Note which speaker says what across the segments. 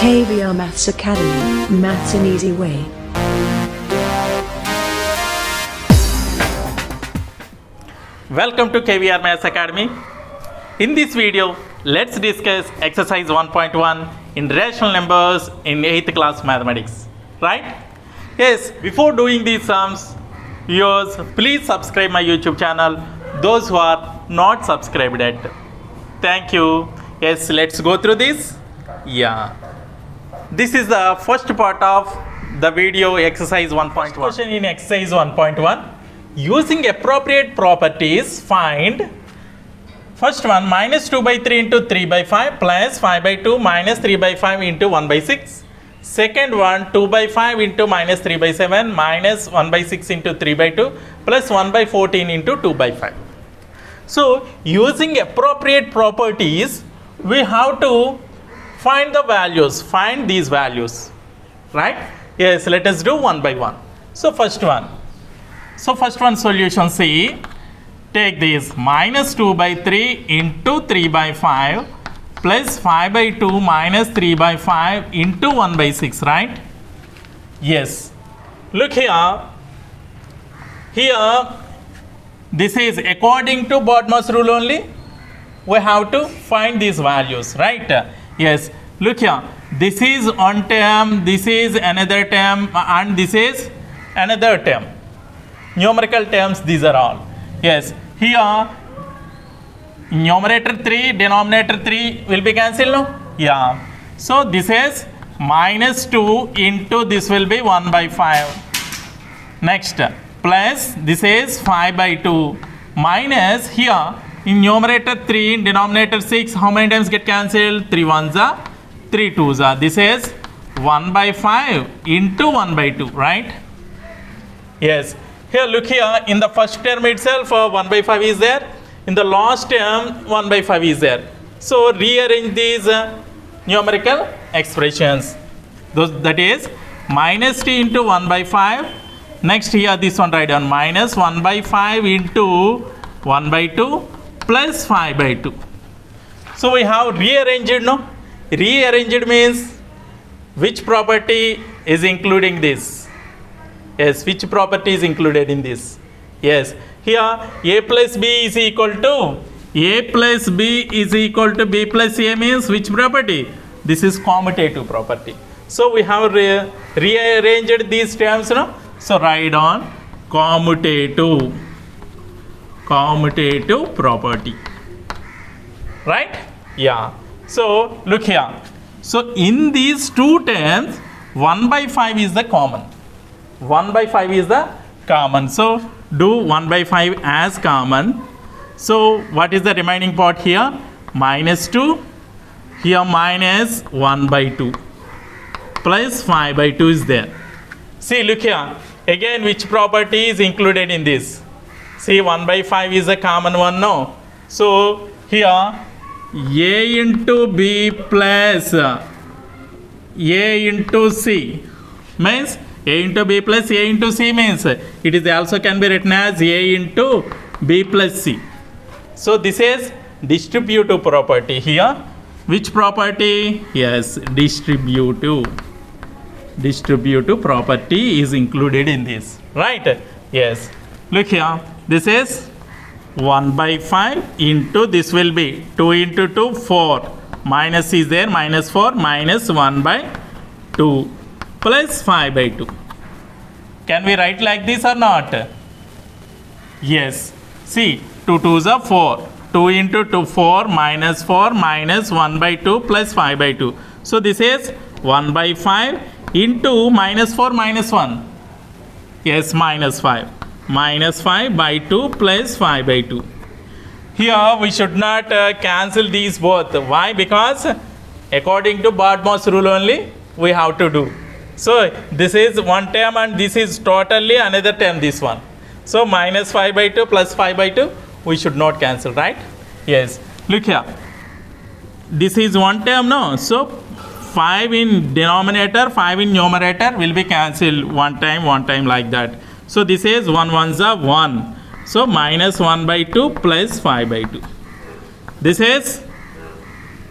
Speaker 1: KVR Maths Academy, Maths an easy way.
Speaker 2: Welcome to KVR Maths Academy. In this video, let's discuss exercise 1.1 in rational numbers in 8th class mathematics. Right? Yes, before doing these sums, viewers, please subscribe my YouTube channel. Those who are not subscribed yet. Thank you. Yes, let's go through this. Yeah. This is the first part of the video exercise 1.1. Question in exercise 1.1. Using appropriate properties, find first one minus 2 by 3 into 3 by 5 plus 5 by 2 minus 3 by 5 into 1 by 6. Second one 2 by 5 into minus 3 by 7 minus 1 by 6 into 3 by 2 plus 1 by 14 into 2 by 5. So using appropriate properties, we have to find the values, find these values, right? Yes, let us do one by one. So first one. So first one solution C, take this minus 2 by 3 into 3 by 5 plus 5 by 2 minus 3 by 5 into 1 by 6, right? Yes. Look here. Here, this is according to BODMAS rule only. We have to find these values, right? Yes. Look here. This is one term, this is another term, and this is another term. Numerical terms, these are all. Yes. Here, numerator 3, denominator 3 will be cancelled, no? Yeah. So, this is minus 2 into this will be 1 by 5. Next, plus this is 5 by 2 minus here in numerator 3 in denominator 6 how many times get cancelled? 3 ones are 3 twos are. This is 1 by 5 into 1 by 2 right? Yes. Here look here. In the first term itself uh, 1 by 5 is there. In the last term 1 by 5 is there. So rearrange these uh, numerical expressions. Those that is minus t into 1 by 5 next here this one write down. Minus 1 by 5 into 1 by 2 plus 5 by 2 so we have rearranged no? Rearranged means which property is including this? Yes which property is included in this? Yes. Here a plus b is equal to? A plus b is equal to b plus a means which property? This is commutative property. So we have re- rearranged these terms no? So write on commutative commutative property. Right? Yeah. So look here. So in these two terms 1 by 5 is the common. 1 by 5 is the common. So do 1 by 5 as common. So what is the remaining part here? Minus 2 here minus 1 by 2 plus 5 by 2 is there. See look here. Again which property is included in this see 1 by 5 is a common one no? So here a into b plus a into c. Means a into b plus a into c means it is also can be written as a into b plus c. So this is distributive property here. Which property? Yes distributive. Distributive property is included in this. Right? Yes. Look here this is 1 by 5 into this will be 2 into 2 4 minus is there minus 4 minus 1 by 2 plus 5 by 2 can we write like this or not? Yes. See 2 2s are 4 2 into 2 4 minus 4 minus 1 by 2 plus 5 by 2 so this is 1 by 5 into minus 4 minus 1 yes minus 5 minus 5 by 2 plus 5 by 2 here we should not uh, cancel these both. Why? Because according to BODMAS rule only we have to do. So this is one term and this is totally another term this one. So minus 5 by 2 plus 5 by 2 we should not cancel right? Yes. Look here. This is one term no? So 5 in denominator 5 in numerator will be cancelled one time one time like that so this is 1 ones are 1 so minus 1 by 2 plus 5 by 2 this is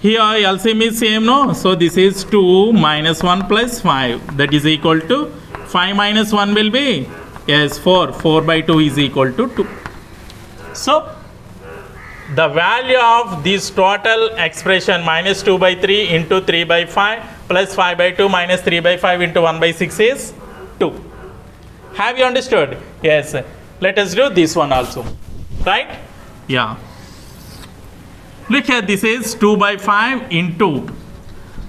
Speaker 2: here LCM is same no? So this is 2 minus 1 plus 5 that is equal to 5 minus 1 will be yes 4 4 by 2 is equal to 2 so the value of this total expression minus 2 by 3 into 3 by 5 plus 5 by 2 minus 3 by 5 into 1 by 6 is 2 have you understood? Yes. Let us do this one also. Right? Yeah. Look here this is 2 by 5 into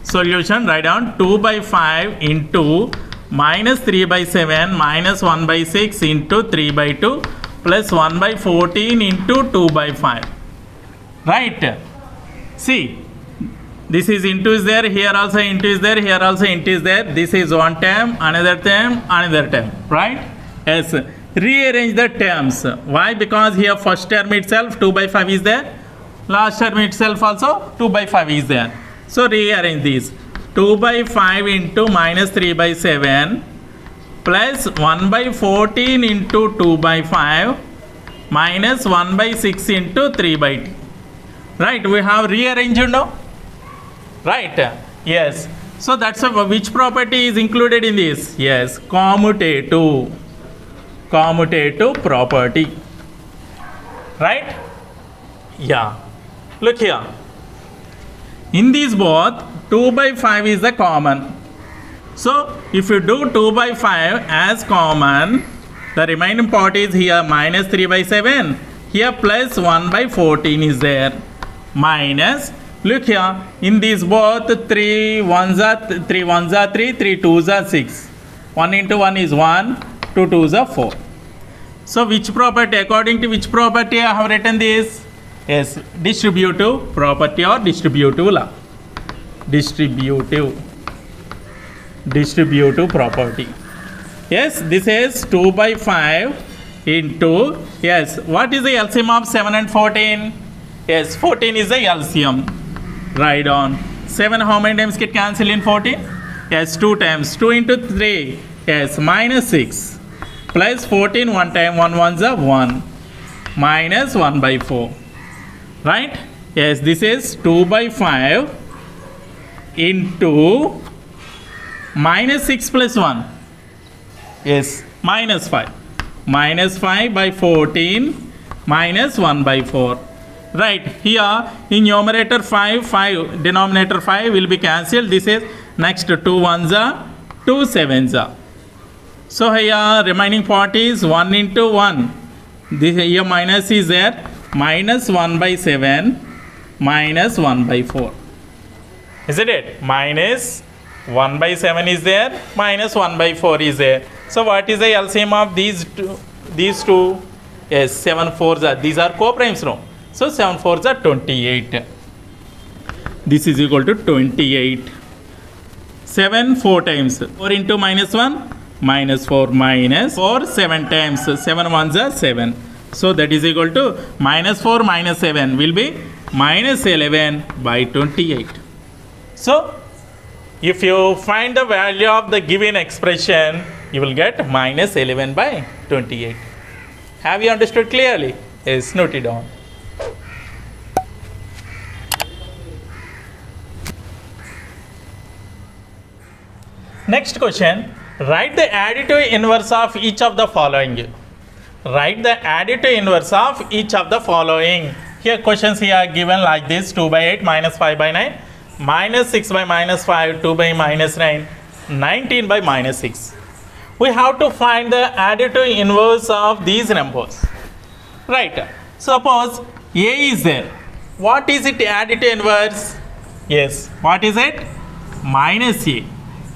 Speaker 2: solution. Write down 2 by 5 into minus 3 by 7 minus 1 by 6 into 3 by 2 plus 1 by 14 into 2 by 5 right? See this is into is there here also into is there here also into is there. This is one term another term another term right? Yes. Rearrange the terms. Why? Because here first term itself 2 by 5 is there. Last term itself also 2 by 5 is there. So rearrange these. 2 by 5 into minus 3 by 7 plus 1 by 14 into 2 by 5 minus 1 by 6 into 3 by 2 right? We have rearranged now right? Yes. So that's a, which property is included in this? Yes. Commutative. Commutative property. Right? Yeah. Look here. In these both 2 by 5 is the common. So if you do 2 by 5 as common the remaining part is here minus 3 by 7 here plus 1 by 14 is there. Minus look here. In these both 3 ones are 3 ones are 3 3 twos are 6 1 into 1 is 1 2 twos are 4 so which property according to which property i have written this? Yes distributive property or distributive law. Distributive. Distributive property. Yes this is 2 by 5 into yes. What is the LCM of 7 and 14 yes 14 is the LCM write on. 7 how many times get cancelled in 14 yes 2 times. 2 into 3 yes minus 6 plus 14 one time 1 ones are 1 minus 1 by 4 right? Yes this is 2 by 5 into minus 6 plus 1 yes minus 5 minus 5 by 14 minus 1 by 4 right here in numerator 5 5 denominator 5 will be cancelled. This is next 2 ones are 2 sevens are. So here remaining part is 1 into 1 this here minus is there minus 1 by 7 minus 1 by 4 isn't it? Minus 1 by 7 is there minus 1 by 4 is there. So what is the LCM of these two these two? Yes 7 fours are these are co-primes no so 7 fours are 28 this is equal to 28 7 4 times 4 into minus 1 minus 4 minus 4 7 times 7 ones are 7 so that is equal to minus 4 minus 7 will be minus 11 by 28 so if you find the value of the given expression you will get minus 11 by 28 have you understood clearly? Yes note it down next question. Write the additive inverse of each of the following. Write the additive inverse of each of the following. Here questions here are given like this. 2 by 8 minus 5 by 9 minus 6 by minus 5 2 by minus 9 19 by minus 6 we have to find the additive inverse of these numbers. Right. Suppose a is there. What is it additive inverse? Yes. What is it? Minus a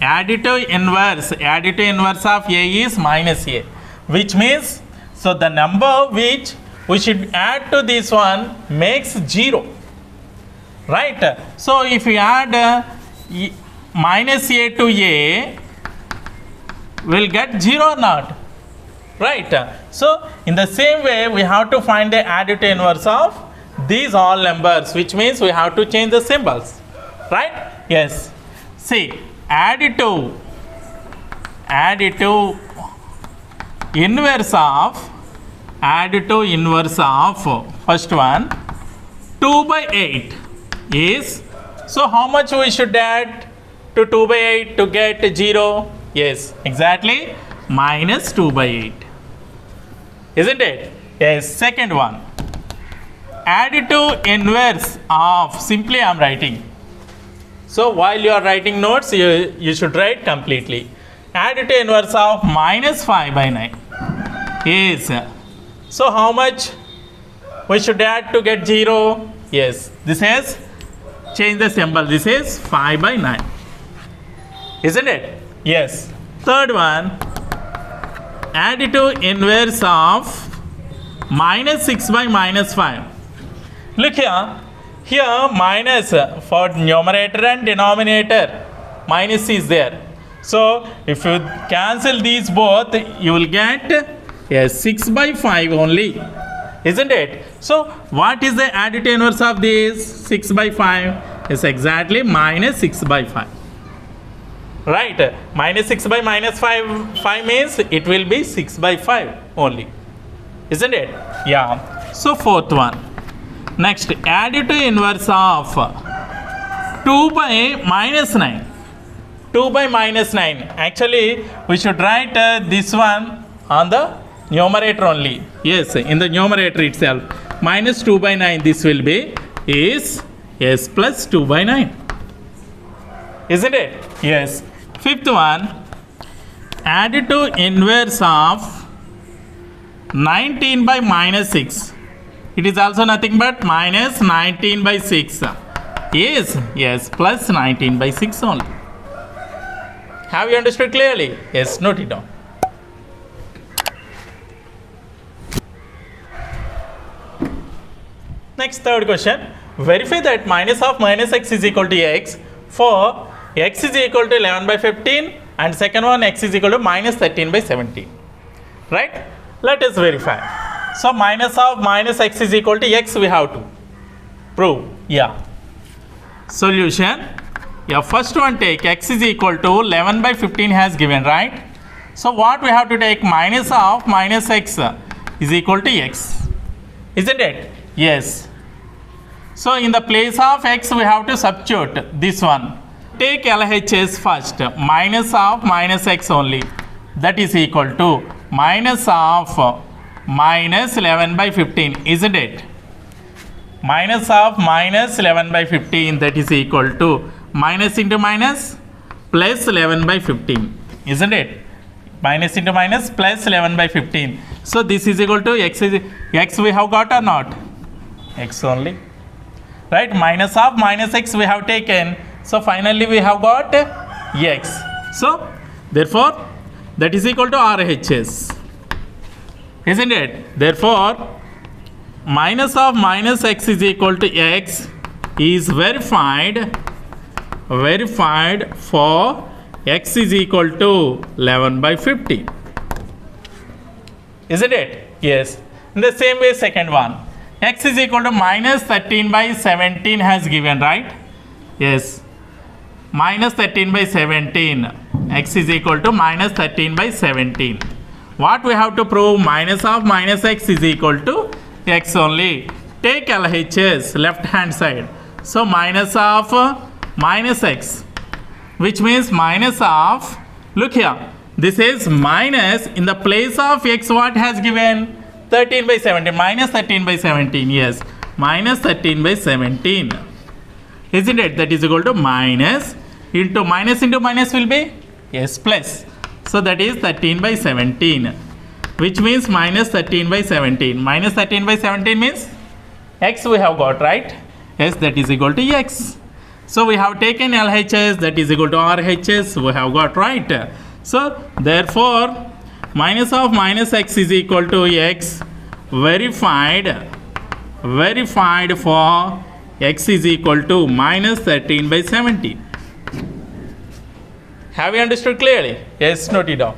Speaker 2: additive inverse. Additive inverse of a is minus a which means so the number which we should add to this one makes 0 right? So if we add uh, e- minus a to a will get 0 or not right? So in the same way we have to find the additive inverse of these all numbers which means we have to change the symbols right? Yes. See additive additive inverse of additive inverse of first one 2 by 8 is So how much we should add to 2 by 8 to get 0? Yes, exactly minus 2 by 8. Isn't it? Yes, second one. Additive inverse of, simply I am writing. So while you are writing notes, you, you should write completely. Add it Additive inverse of minus 5 by 9 is, so how much we should add to get 0? Yes, this is, change the symbol, this is 5 by 9. Isn't it? Yes. Third one, Add it additive inverse of minus 6 by minus 5. Look here, here minus uh, for numerator and denominator, minus is there. So if you cancel these both, you will get yes, 6 by 5 only. Isn't it? So what is the additive inverse of this 6 by 5? Is exactly minus 6 by 5 right minus 6 by minus 5 5 means it will be 6 by 5 only isn't it yeah so fourth one next additive inverse of 2 by minus 9 2 by minus 9 actually we should write uh, this one on the numerator only. Yes in the numerator itself. Minus 2 by 9 this will be is s plus 2 by 9 isn't it? Yes. Fifth one, additive inverse of 19 by minus 6. It is also nothing but minus 19 by 6. Yes, yes, plus 19 by 6 only. Have you understood clearly? Yes, note it down. Next, third question. Verify that minus of minus x is equal to x for x is equal to 11 by 15 and second one x is equal to minus 13 by 17 right let us verify so minus of minus x is equal to x we have to prove. Yeah. Solution. Yeah first one take x is equal to 11 by 15 has given right? So what we have to take? Minus of minus x uh, is equal to x. Isn't it? Yes. So in the place of x we have to substitute this one. Take LHS first. Minus of minus x only. That is equal to minus of minus 11 by 15 isn't it? Minus of minus 11 by 15 that is equal to minus into minus plus 11 by 15 isn't it? Minus into minus plus 11 by 15 so this is equal to x is x we have got or not? X only. Right? Minus of minus x we have taken. So finally we have got x. So therefore that is equal to RHS. Isn't it? Therefore minus of minus x is equal to x is verified verified for x is equal to 11 by 50. Isn't it? Yes. In the same way second one x is equal to minus 13 by 17 has given right? Yes minus 13 by 17 x is equal to minus 13 by 17 what we have to prove? Minus of minus x is equal to x only. Take LHS left hand side. So minus of uh, minus x which means minus of look here. This is minus in the place of x what has given? 13 by 17 minus 13 by 17 yes. Minus 13 by 17 isn't it? That is equal to minus into minus into minus will be? S plus so that is 13 by 17 which means minus 13 by 17 minus 13 by 17 means x we have got right? Yes that is equal to x. So we have taken LHS that is equal to RHS we have got right? So therefore minus of minus x is equal to x verified verified for x is equal to minus 13 by 17 have you understood clearly? Yes, it down.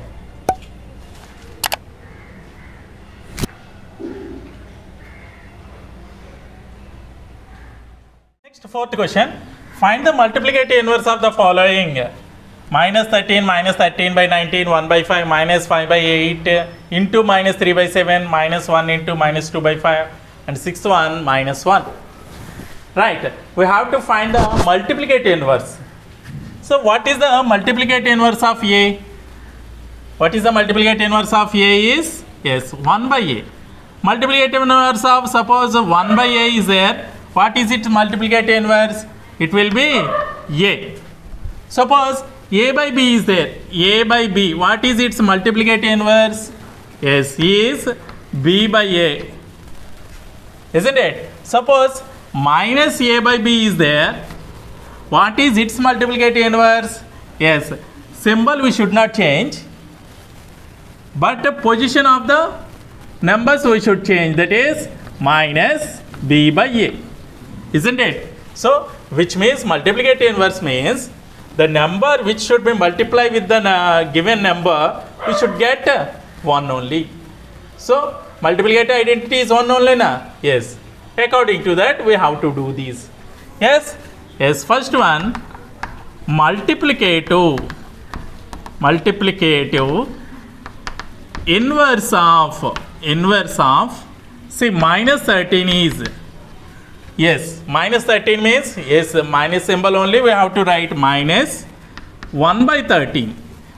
Speaker 2: Next, fourth question. Find the multiplicative inverse of the following. Minus 13, minus 13 by 19, 1 by 5, minus 5 by 8, into minus 3 by 7, minus 1 into minus 2 by 5, and 6 one, minus 1. Right. We have to find the multiplicative inverse. So what is the multiplicative inverse of A? What is the multiplicative inverse of A is? Yes, 1 by A. Multiplicative inverse of suppose 1 by A is there. What is its multiplicative inverse? It will be A. Suppose A by B is there. A by B. What is its multiplicative inverse? Yes, is B by A. Isn't it? Suppose minus A by B is there. What is its multiplicative inverse? Yes, symbol we should not change. But the position of the numbers we should change. That is minus B by A. Isn't it? So, which means multiplicative inverse means the number which should be multiplied with the uh, given number, we should get uh, 1 only. So, multiplicative identity is 1 only na? Yes. According to that, we have to do these. Yes? Yes, first one, multiplicative, multiplicative, inverse of, inverse of, see minus 13 is, yes, minus 13 means, yes, minus symbol only, we have to write minus 1 by 13.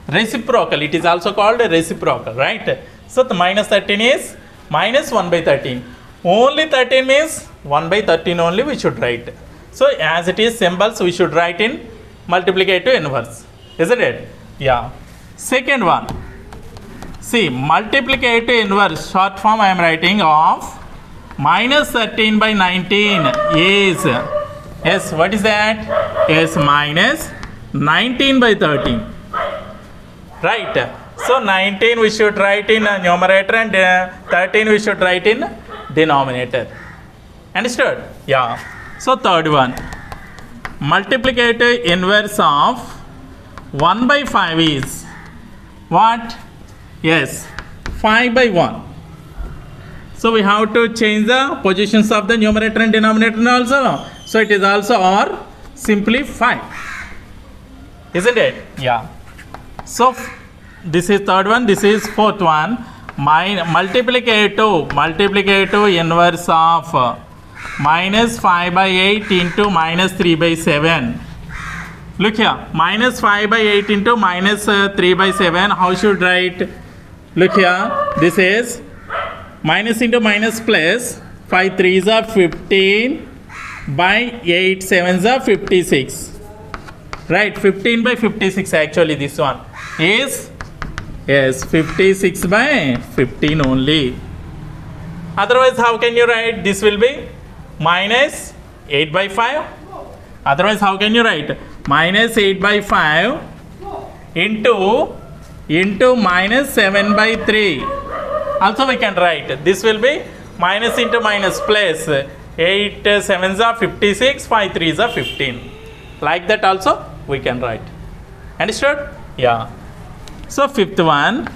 Speaker 2: Reciprocal, it is also called a reciprocal, right? So the minus 13 is minus 1 by 13. Only 13 means 1 by 13 only we should write. So as it is symbols we should write in multiplicative inverse. Isn't it? Yeah. Second one. See multiplicative inverse short form I am writing of minus 13 by 19 is yes what is that? Yes minus 19 by 13 right so 19 we should write in numerator and uh, 13 we should write in denominator understood yeah so third one. Multiplicative inverse of 1 by 5 is what? Yes 5 by 1 so we have to change the positions of the numerator and denominator also. So it is also or simply 5 isn't it? Yeah. So this is third one this is fourth one. My multiplicative multiplicative inverse of minus 5 by 8 into minus 3 by 7 look here. Minus 5 by 8 into minus uh, 3 by 7 how should write? Look here. This is minus into minus plus 5 3s are 15 by 8 7s are 56 right. 15 by 56 actually this one is yes 56 by 15 only. Otherwise how can you write? This will be minus 8 by 5 otherwise how can you write? Minus 8 by 5 into into minus 7 by 3 also we can write. This will be minus into minus plus 8 uh, 7s are 56 5 3s are 15 like that also we can write. Understood? Yeah. So fifth one.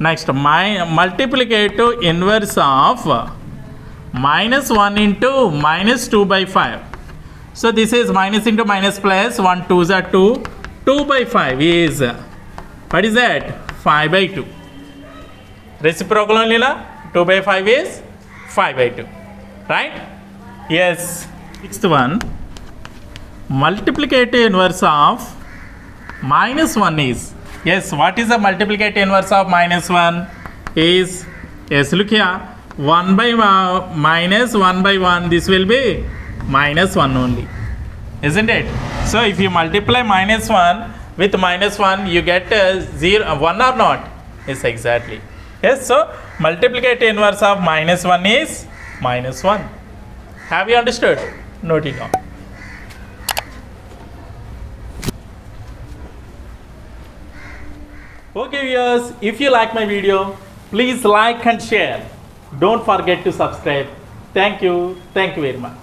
Speaker 2: Next my multiplicative inverse of minus 1 into minus 2 by 5 so this is minus into minus plus 1 2s are 2 2 by 5 is what is that? 5 by 2 reciprocal only la? 2 by 5 is 5 by 2 right? Yes. Sixth one. Multiplicative inverse of minus 1 is yes what is the multiplicative inverse of minus 1 is yes look here 1 by uh, minus 1 by 1 this will be minus 1 only. Isn't it? So if you multiply minus 1 with minus 1 you get uh, 0 uh, 1 or not? Yes exactly. Yes so multiplicative inverse of minus 1 is minus 1 have you understood? Note it down. Okay viewers, if you like my video, please like and share. Don't forget to subscribe. Thank you. Thank you very much.